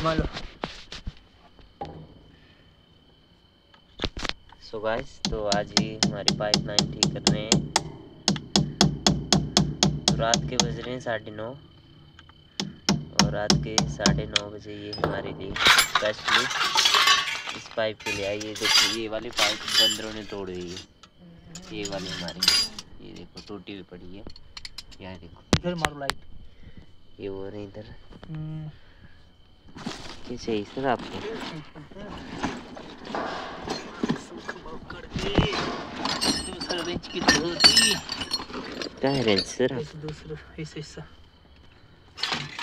सो so guys तो आज ही हमारी पाइप लाइन ठीक कर रहे हैं। तो रात के बज रहे हैं साढ़े नौ। और रात के साढ़े नौ बजे ये हमारे लिए स्पेशली इस पाइप के लिए आई ये देखिए ये वाली पाइप बंदरों ने तोड़ दी है। ये वाली हमारी ये देखो टूटी हुई पड़ी है। यहाँ देखो। इधर मारो लाइट ये वो रहे इधर। कैसे है सर आपको। की क्या है रेंज सर दूसरा ऐसा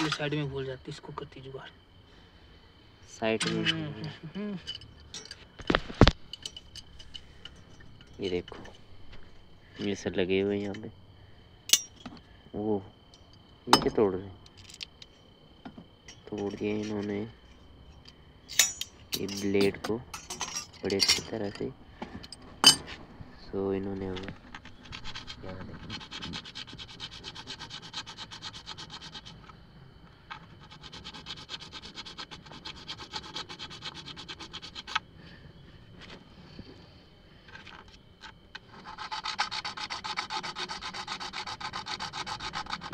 ये साइड में भूल जाती इसको करती जुगाड़ साइड में ये देखो ये सब लगे हुए यहाँ पे। वो ये क्या तोड़ रहे तोड़ दिए इन्होंने। ये ब्लेड को बड़े अच्छी तरह से। सो इन्होंने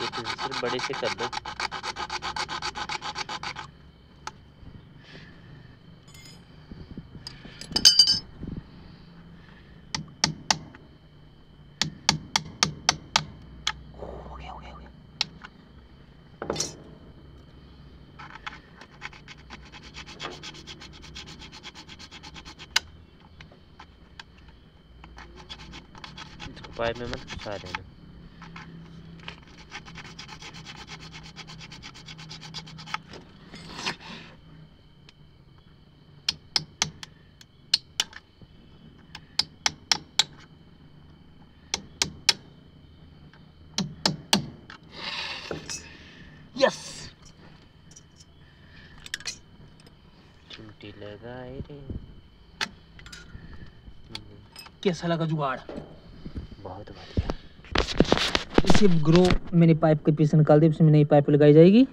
ये तो बड़े से कर दो हो गया हो गया हो गया इसको पाइप में मत घुसा देना यस लगाए रे कैसा लगा जुगाड़? बहुत बढ़िया इसे ग्रो मैंने पाइप के पीछे निकाल दिया उसमें नई पाइप लगाई जाएगी।